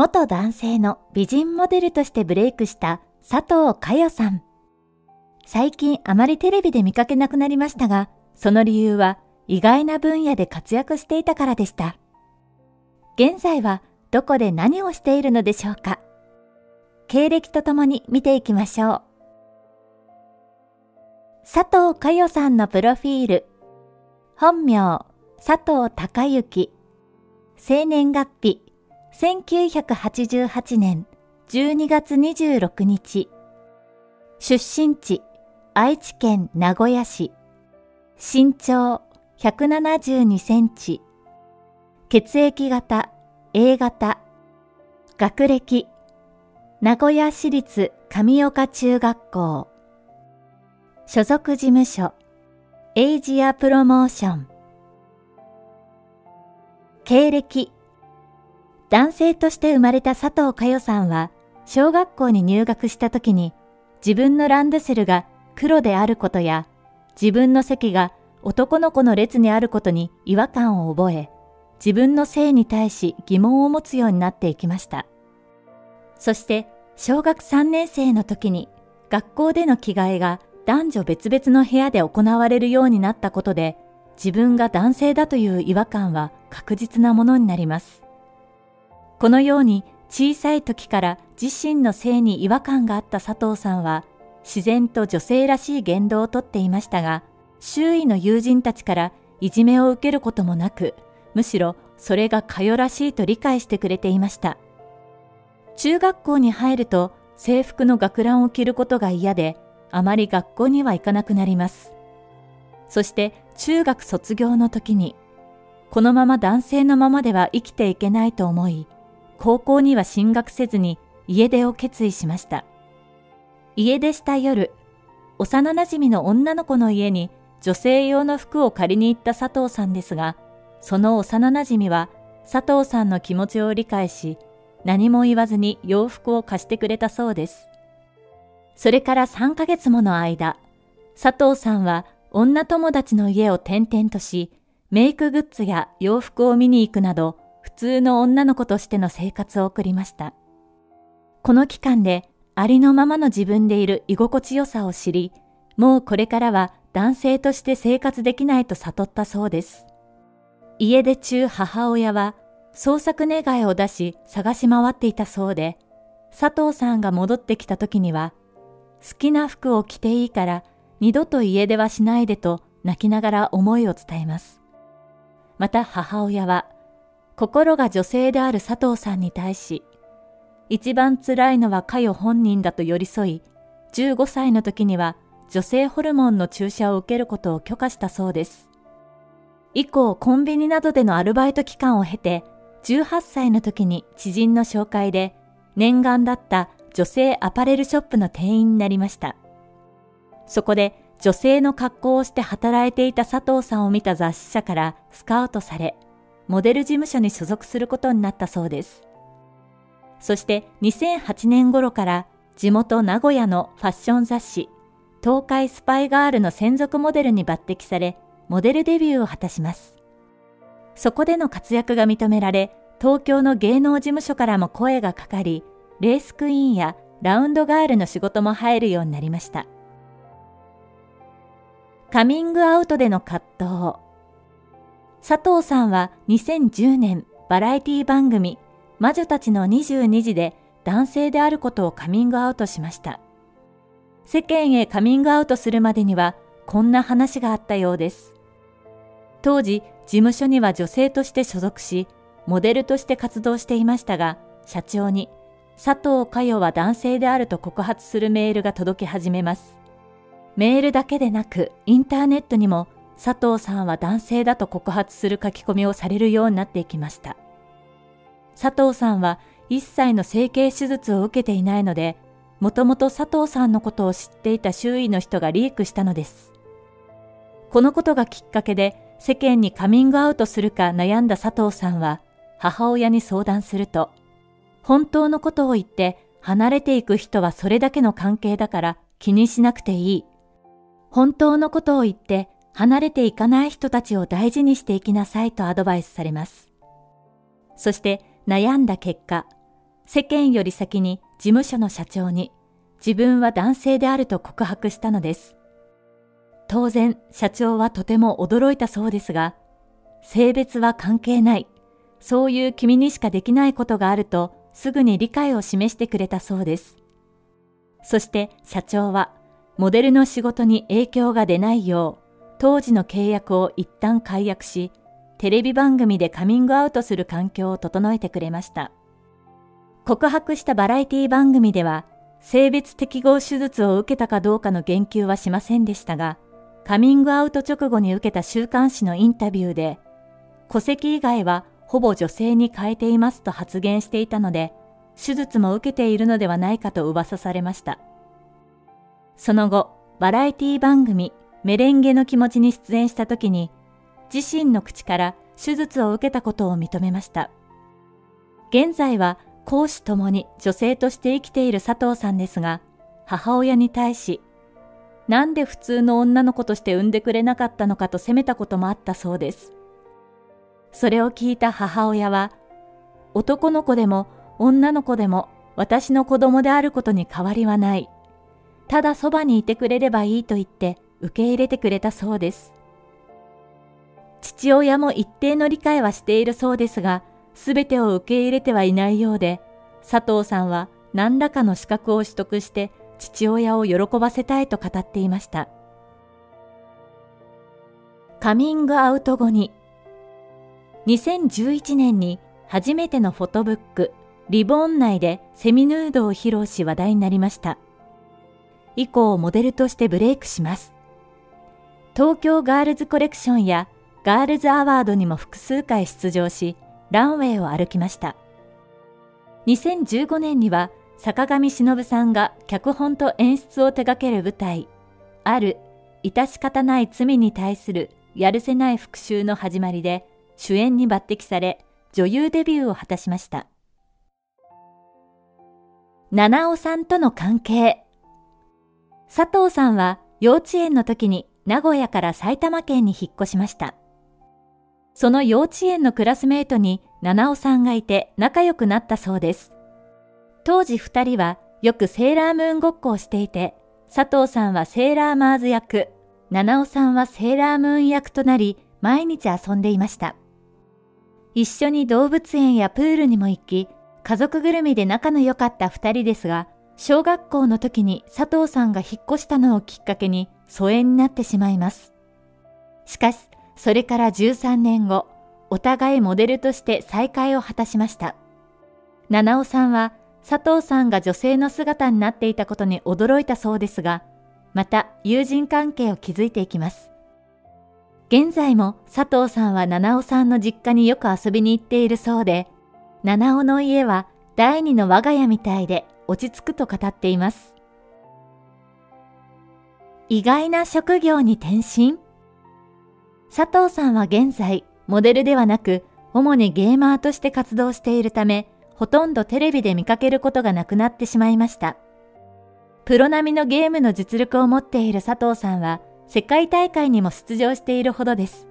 元男性の美人モデルとしてブレイクした佐藤佳代さん。最近あまりテレビで見かけなくなりましたが、その理由は意外な分野で活躍していたからでした。現在はどこで何をしているのでしょうか経歴とともに見ていきましょう。佐藤佳代さんのプロフィール。本名、佐藤孝之。生年月日、1988年12月26日。出身地、愛知県名古屋市。身長172センチ。血液型 A 型。学歴、名古屋市立上岡中学校。所属事務所、エイジアプロモーション。経歴。男性として生まれた佐藤佳代さんは、小学校に入学した時に、自分のランドセルが黒であることや、自分の席が男の子の列にあることに違和感を覚え、自分の性に対し疑問を持つようになっていきました。そして、小学3年生の時に、学校での着替えが男女別々の部屋で行われるようになったことで、自分が男性だという違和感は確実なものになります。このように小さい時から自身の性に違和感があった佐藤さんは、自然と女性らしい言動をとっていましたが、周囲の友人たちからいじめを受けることもなく、むしろそれがかよらしいと理解してくれていました。中学校に入ると制服の学ランを着ることが嫌で、あまり学校には行かなくなります。そして中学卒業の時に、このまま男性のままでは生きていけないと思い、高校には進学せずに家出を決意しました。家出した夜、幼馴染の女の子の家に女性用の服を借りに行った佐藤さんですが、その幼馴染は佐藤さんの気持ちを理解し、何も言わずに洋服を貸してくれたそうです。それから3ヶ月もの間、佐藤さんは女友達の家を転々とし、メイクグッズや洋服を見に行くなど、普通の女の子としての生活を送りました。この期間でありのままの自分でいる居心地よさを知り、もうこれからは男性として生活できないと悟ったそうです。家出中母親は捜索願いを出し探し回っていたそうで、佐藤さんが戻ってきた時には、好きな服を着ていいから二度と家出はしないでと泣きながら思いを伝えます。また母親は、心が女性である佐藤さんに対し、一番辛いのは佳代本人だと寄り添い、15歳の時には女性ホルモンの注射を受けることを許可したそうです。以降、コンビニなどでのアルバイト期間を経て、18歳の時に知人の紹介で、念願だった女性アパレルショップの店員になりました。そこで女性の格好をして働いていた佐藤さんを見た雑誌社からスカウトされ、モデル事務所に所属することになったそうです。そして2008年頃から地元名古屋のファッション雑誌、東海スパイガールの専属モデルに抜擢され、モデルデビューを果たします。そこでの活躍が認められ、東京の芸能事務所からも声がかかり、レースクイーンやラウンドガールの仕事も入るようになりました。カミングアウトでの葛藤。佐藤さんは2010年バラエティ番組魔女たちの22時で男性であることをカミングアウトしました。世間へカミングアウトするまでにはこんな話があったようです。当時、事務所には女性として所属し、モデルとして活動していましたが、社長に佐藤佳代は男性であると告発するメールが届き始めます。メールだけでなく、インターネットにも佐藤さんは男性だと告発する書き込みをされるようになっていきました。佐藤さんは一切の整形手術を受けていないので、もともと佐藤さんのことを知っていた周囲の人がリークしたのです。このことがきっかけで世間にカミングアウトするか悩んだ佐藤さんは母親に相談すると、本当のことを言って離れていく人はそれだけの関係だから気にしなくていい。本当のことを言って離れていかない人たちを大事にしていきなさいとアドバイスされます。そして悩んだ結果、世間より先に事務所の社長に自分は男性であると告白したのです。当然、社長はとても驚いたそうですが、性別は関係ない。そういう君にしかできないことがあるとすぐに理解を示してくれたそうです。そして社長はモデルの仕事に影響が出ないよう当時の契約を一旦解約しテレビ番組でカミングアウトする環境を整えてくれました。告白したバラエティ番組では性別適合手術を受けたかどうかの言及はしませんでしたが、カミングアウト直後に受けた週刊誌のインタビューで、戸籍以外はほぼ女性に変えていますと発言していたので、手術も受けているのではないかと噂されました。その後、バラエティ番組メレンゲの気持ちに出演した時に、自身の口から手術を受けたことを認めました。現在は公私ともに女性として生きている佐藤さんですが、母親に対し、なんで普通の女の子として産んでくれなかったのかと責めたこともあったそうです。それを聞いた母親は、男の子でも女の子でも私の子供であることに変わりはない。ただそばにいてくれればいいと言って受け入れてくれたそうです。父親も一定の理解はしているそうですが、すべてを受け入れてはいないようで、佐藤さんは何らかの資格を取得して父親を喜ばせたいと語っていました。カミングアウト後に、2011年に初めてのフォトブック、リボン内でセミヌードを披露し話題になりました。以降モデルとしてブレイクします。東京ガールズコレクションやガールズアワードにも複数回出場し、ランウェイを歩きました。2015年には坂上忍さんが脚本と演出を手掛ける舞台、ある、致し方ない罪に対するやるせない復讐の始まりで主演に抜擢され女優デビューを果たしました。七尾さんとの関係佐藤さんは幼稚園の時に名古屋から埼玉県に引っ越しました。その幼稚園のクラスメートに七尾さんがいて仲良くなったそうです。当時二人はよくセーラームーンごっこをしていて、佐藤さんはセーラーマーズ役、七尾さんはセーラームーン役となり、毎日遊んでいました。一緒に動物園やプールにも行き、家族ぐるみで仲の良かった二人ですが、小学校の時に佐藤さんが引っ越したのをきっかけに疎遠になってしまいます。しかし、それから13年後、お互いモデルとして再会を果たしました。七尾さんは佐藤さんが女性の姿になっていたことに驚いたそうですが、また友人関係を築いていきます。現在も佐藤さんは七尾さんの実家によく遊びに行っているそうで、七尾の家は第二の我が家みたいで落ち着くと語っています。意外な職業に転身？佐藤さんは現在、モデルではなく、主にゲーマーとして活動しているため、ほとんどテレビで見かけることがなくなってしまいました。プロ並みのゲームの実力を持っている佐藤さんは、世界大会にも出場しているほどです。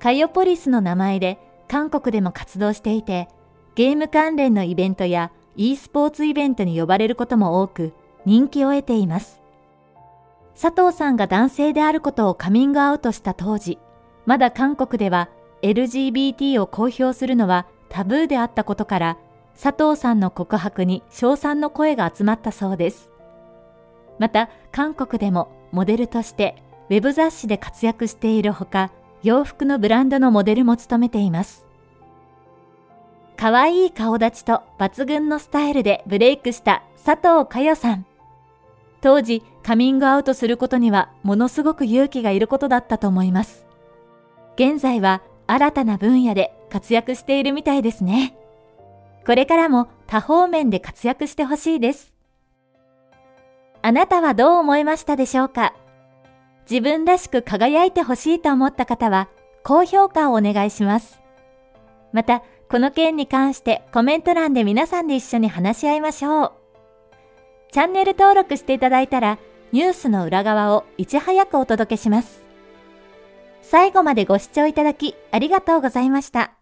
カイオポリスの名前で韓国でも活動していて、ゲーム関連のイベントや e スポーツイベントに呼ばれることも多く、人気を得ています。佐藤さんが男性であることをカミングアウトした当時、まだ韓国では LGBT を公表するのはタブーであったことから、佐藤さんの告白に称賛の声が集まったそうです。また、韓国でもモデルとしてウェブ雑誌で活躍しているほか、洋服のブランドのモデルも務めています。可愛い顔立ちと抜群のスタイルでブレイクした佐藤佳代さん。当時カミングアウトすることにはものすごく勇気がいることだったと思います。現在は新たな分野で活躍しているみたいですね。これからも多方面で活躍してほしいです。あなたはどう思いましたでしょうか？自分らしく輝いてほしいと思った方は高評価をお願いします。また、この件に関してコメント欄で皆さんで一緒に話し合いましょう。チャンネル登録していただいたら、ニュースの裏側をいち早くお届けします。最後までご視聴いただきありがとうございました。